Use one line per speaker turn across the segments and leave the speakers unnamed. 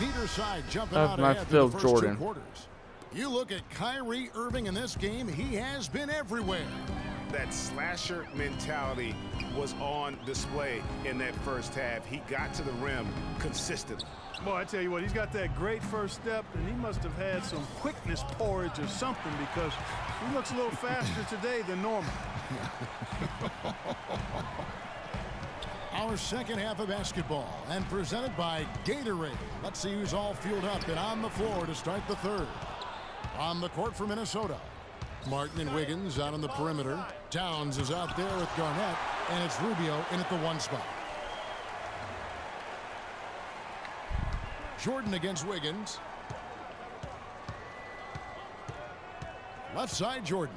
Neither side jumping
Have
out
my
ahead
fill,
the first
Jordan.
two quarters. You look at Kyrie Irving in this game, he has been everywhere.
That slasher mentality was on display in that first half. He got to the rim consistently.
Boy, I tell you what, he's got that great first step, and he must have had some quickness porridge or something because he looks a little faster today than normal.
Our second half of basketball and presented by Gatorade. Let's see who's all fueled up and on the floor to start the third. On the court for Minnesota. Martin and Wiggins out on the perimeter. Towns is out there with Garnett, and it's Rubio in at the one spot. Jordan against Wiggins. Left side, Jordan.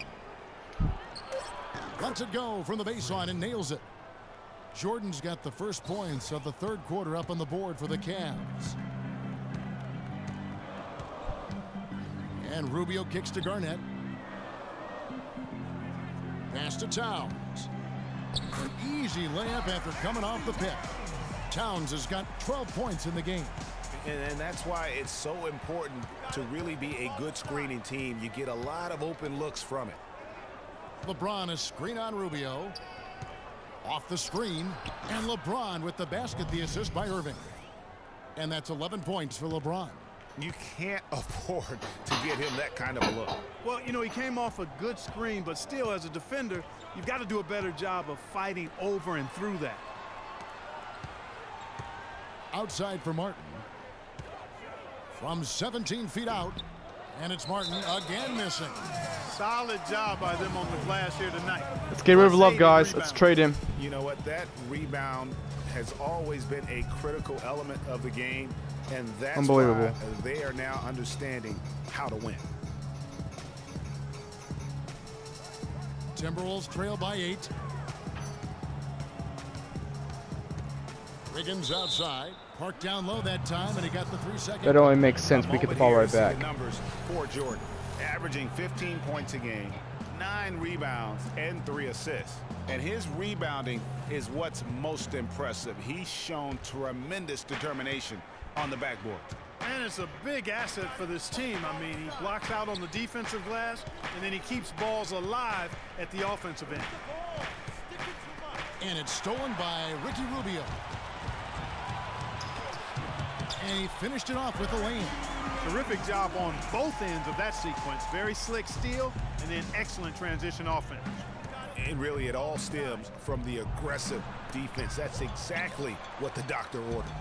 Lets it go from the baseline and nails it. Jordan's got the first points of the third quarter up on the board for the mm-hmm. Cavs. And Rubio kicks to Garnett. Pass to Towns. An easy layup after coming off the pick. Towns has got 12 points in the game.
And, and that's why it's so important to really be a good screening team. You get a lot of open looks from it.
LeBron is screen on Rubio. Off the screen. And LeBron with the basket, the assist by Irving. And that's 11 points for LeBron.
You can't afford to get him that kind of a look.
Well, you know, he came off a good screen, but still, as a defender, you've got to do a better job of fighting over and through that.
Outside for Martin. From 17 feet out. And it's Martin again missing.
Solid job by them on the glass here tonight.
Let's get rid of Love,
Saving
guys. Let's trade him.
You know what? That rebound has always been a critical element of the game, and that's
Unbelievable.
why they are now understanding how to win.
Timberwolves trail by eight. Wiggins outside. Parked down low that time, and he got the three second.
That only makes sense. We get the ball right
to the
back.
Numbers for Jordan, averaging 15 points a game, nine rebounds, and three assists. And his rebounding is what's most impressive. He's shown tremendous determination on the backboard.
And it's a big asset for this team. I mean, he blocks out on the defensive glass, and then he keeps balls alive at the offensive end.
And it's stolen by Ricky Rubio. And he finished it off with a lane.
Terrific job on both ends of that sequence. Very slick steal, and then excellent transition offense.
And really, it all stems from the aggressive defense. That's exactly what the doctor ordered.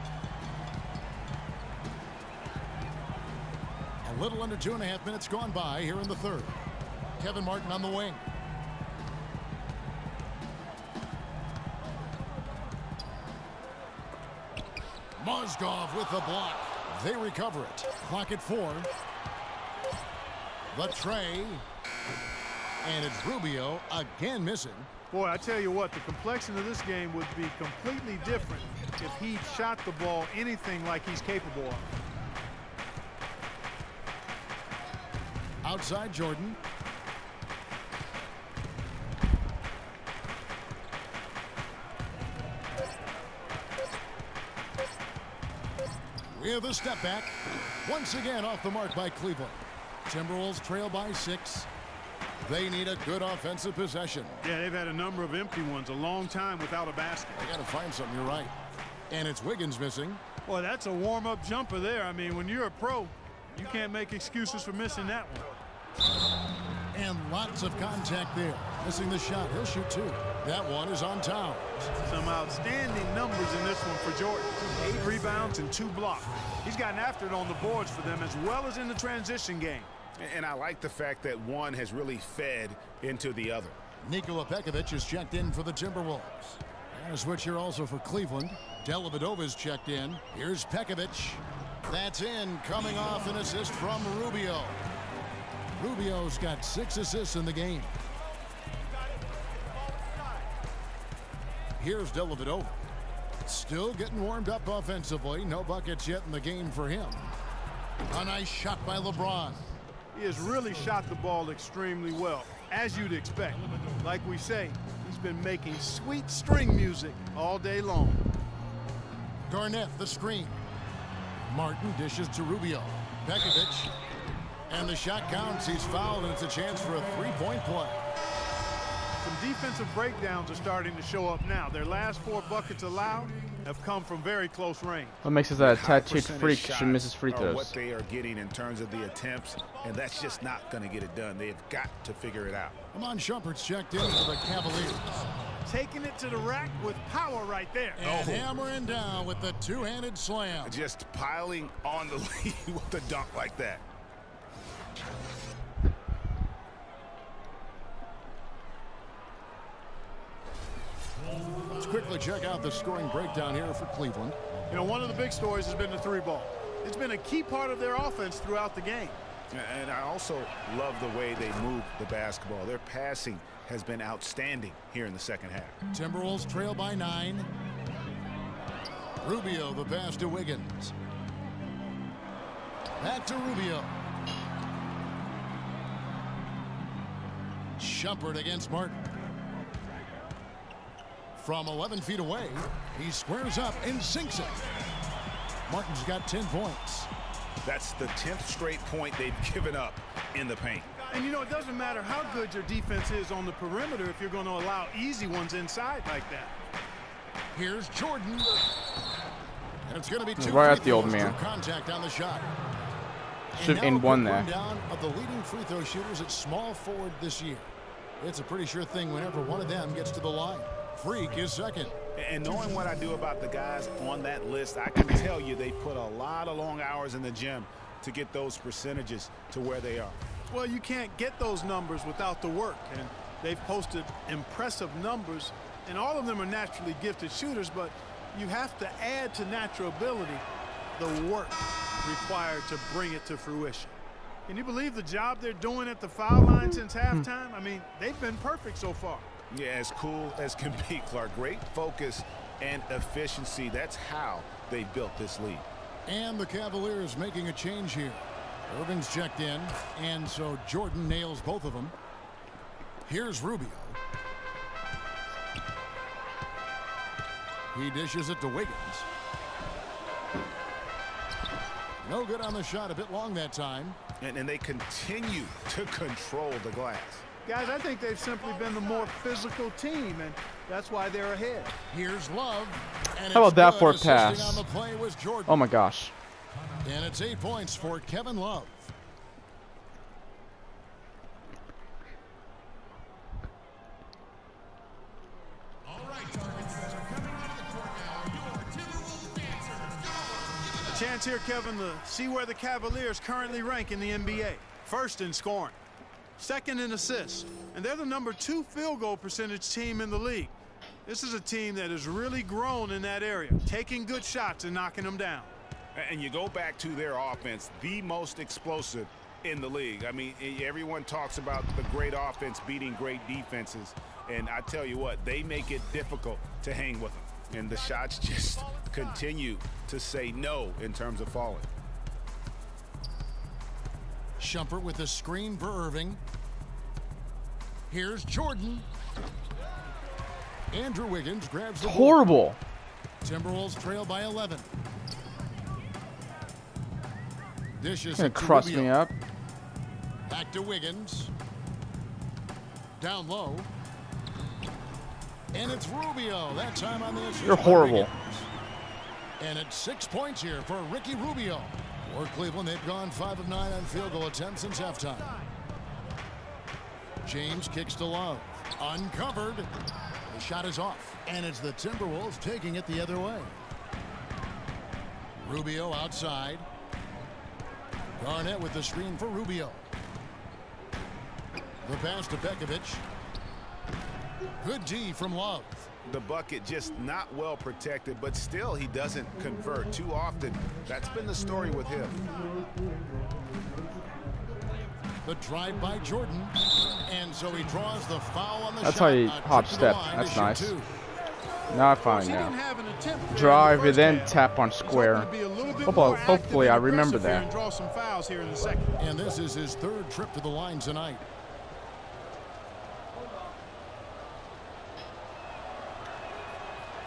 A little under two and a half minutes gone by here in the third. Kevin Martin on the wing. Mozgov with the block. They recover it. Clock at four. The tray. And it's Rubio again missing.
Boy, I tell you what, the complexion of this game would be completely different if he shot the ball anything like he's capable of.
Outside Jordan. With a step back. Once again off the mark by Cleveland. Timberwolves trail by six. They need a good offensive possession.
Yeah, they've had a number of empty ones, a long time without a basket.
They got to find something. You're right. And it's Wiggins missing.
Boy, that's a warm-up jumper there. I mean, when you're a pro, you can't make excuses for missing that one.
And lots of contact there. Missing the shot. He'll shoot two. That one is on Towns.
Some outstanding numbers in this one for Jordan. Eight rebounds and two blocks. He's gotten after it on the boards for them as well as in the transition game.
And I like the fact that one has really fed into the other.
Nikola Pekovic is checked in for the Timberwolves. And a switch here also for Cleveland. Dellavedova is checked in. Here's Pekovic. That's in, coming off an assist from Rubio. Rubio's got six assists in the game. Here's Dellavedova. Still getting warmed up offensively. No buckets yet in the game for him. A nice shot by LeBron.
He has really shot the ball extremely well, as you'd expect. Like we say, he's been making sweet string music all day long.
Garnett, the screen. Martin dishes to Rubio. Pekovic. And the shot counts. He's fouled, and it's a chance for a three-point play.
Some defensive breakdowns are starting to show up now. Their last four buckets allowed have come from very close range.
What makes us a
High
tattooed
percentage
freak
shots
should miss his free
are
throws?
what they are getting in terms of the attempts, and that's just not going to get it done. They've got to figure it out.
Iman Shumpert's checked in for the Cavaliers.
Taking it to the rack with power right there.
And oh. hammering down with the two-handed slam.
Just piling on the lead with a dunk like that.
Let's quickly check out the scoring breakdown here for Cleveland.
You know, one of the big stories has been the three ball. It's been a key part of their offense throughout the game.
And I also love the way they move the basketball. Their passing has been outstanding here in the second half.
Timberwolves trail by nine. Rubio, the pass to Wiggins. Back to Rubio. Shumpert against Martin. From 11 feet away, he squares up and sinks it. Martin's got 10 points.
That's the 10th straight point they've given up in the paint.
And you know, it doesn't matter how good your defense is on the perimeter if you're going to allow easy ones inside like that.
Here's Jordan. And it's going to be two
Right at the old man.
Contact on the shot.
Should
And
end
now a
one there.
rundown of the leading free throw shooters at small forward this year. It's a pretty sure thing whenever one of them gets to the line. Freak is second.
And knowing what I do about the guys on that list, I can tell you they put a lot of long hours in the gym to get those percentages to where they are.
Well, you can't get those numbers without the work, and they've posted impressive numbers, and all of them are naturally gifted shooters, but you have to add to natural ability the work required to bring it to fruition. Can you believe the job they're doing at the foul line since hmm. halftime? I mean, they've been perfect so far.
Yeah, as cool as can be, Clark. Great focus and efficiency. That's how they built this lead.
And the Cavaliers making a change here. Irving's checked in, and so Jordan nails both of them. Here's Rubio. He dishes it to Wiggins. No good on the shot, a bit long that time.
And, and they continue to control the glass.
Guys, I think they've simply been the more physical team, and that's why they're ahead.
Here's Love. And
How
it's
about that for a
Assisting
pass?
on the play was Jordan.
Oh my gosh.
And it's eight points for Kevin Love. All right, Targets are coming out of the court now. Your typical dancers go!
A chance here, Kevin, to see where the Cavaliers currently rank in the NBA. First in scoring, second in assists, and they're the number two field goal percentage team in the league. This is a team that has really grown in that area, taking good shots and knocking them down.
And you go back to their offense, the most explosive in the league. I mean, everyone talks about the great offense beating great defenses. And I tell you what, they make it difficult to hang with them. And the shots just continue to say no in terms of falling.
Shumpert with a screen for Irving. Here's Jordan. Andrew Wiggins grabs the ball.
Horrible.
Timberwolves trail by 11. Dishes
Gonna crust me up.
Back to Wiggins. Down low. And it's Rubio. That time on the
You're horrible.
Wiggins. And it's six points here for Ricky Rubio. For Cleveland, they've gone five of nine on field goal attempts since halftime. James kicks to Love. Uncovered. The shot is off. And it's the Timberwolves taking it the other way. Rubio outside. Garnett with the screen for Rubio. The pass to Pekovic. Good D from Love.
The bucket just not well protected, but still he doesn't convert too often. That's been the story with him.
The drive by Jordan. And so he draws the foul on the
That's
shot.
how you
A trip
hop step. That's nice.
two.
Now I
He
find
didn't
now.
have an attempt there in
Drive
the
and then tap on square.
hoping to be a little bit
Hopefully-
more active
hopefully I remember
aggressive here
that.
And draw some fouls here in the second.
And this is his third trip to the line tonight.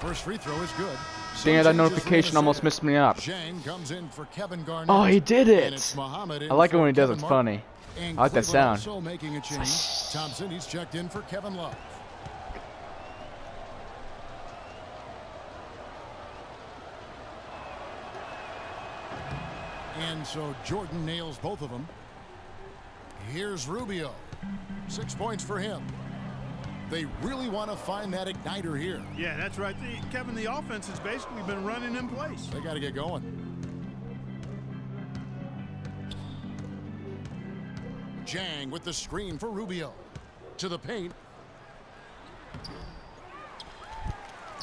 First free throw is good.
It, that notification almost messed me up.
Comes in for Kevin Garnett.
Oh, he did it.
it's Muhammad in
I like it when he does it. It's funny. I like that sound.
Making a change. Thompson, he's checked in for Kevin Love. And so Jordan nails both of them. Here's Rubio. Six points for him. They really want to find that igniter here.
Yeah, that's right. The- Kevin, the offense has basically been running in place.
They got to get going. Jang with the screen for Rubio. To the paint.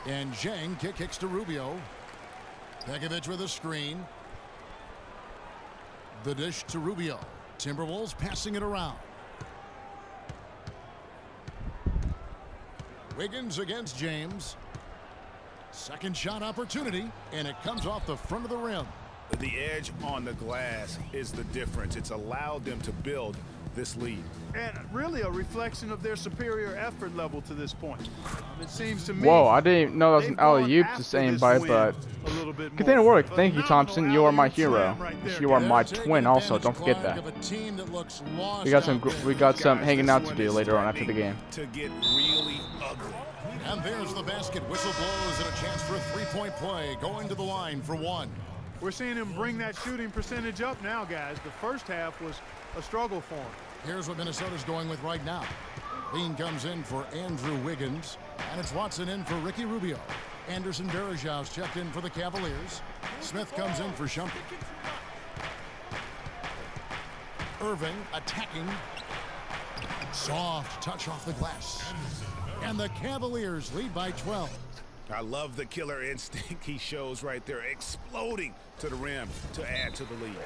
And Jang kick kicks to Rubio. Pekovic with a screen. The dish to Rubio. Timberwolves passing it around. Wiggins against James. Second shot opportunity, and it comes off the front of the rim.
The edge on the glass is the difference. It's allowed them to build this lead.
And really a reflection of their superior effort level to this point. Um, it seems to me.
Whoa, I didn't even know that was an alley oop to
after
say
this
by, but
a little bit
good thing it worked. Thank you, Thompson. You are my hero.
right
You are my twin also. Don't forget that.
of a team that looks
We got some
out
gr-
there.
we got some hanging out to do later on after the game.
To get really ugly.
And there's the basket. Whistle blows and a chance for a three-point play. Going to the line for one.
We're seeing him bring that shooting percentage up now, guys. The first half was a struggle for him.
Here's what Minnesota's going with right now. Lean comes in for Andrew Wiggins. And it's Watson in for Ricky Rubio. Anderson Varejao's checked in for the Cavaliers. Smith comes in for Shumpert. Irving attacking. Soft touch off the glass. And the Cavaliers lead by 12.
I love the killer instinct he shows right there, exploding to the rim to add to the lead.